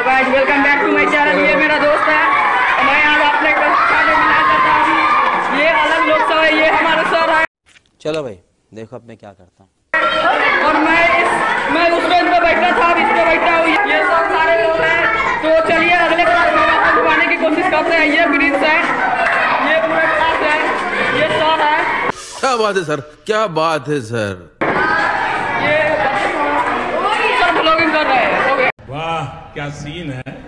Hello guys welcome back to my channel ये मेरा दोस्त है। मैं आज को करता हूँ। ये अलग लोग सब है ये हमारे सर है। चलो भाई देखो अब मैं क्या करता हूँ। और मैं इस मैं उस बेंच पे बैठा था अब इस पे बैठा हूँ। ये सब सारे लोग हैं। तो चलिए अगले क्लास में आपको घुमाने की कोशिश करते हैं। ये प्रिंस है ये पूरा क्लास है। ये सर है। क्या बात है सर? क्या बात है सर? ये que é assim, né?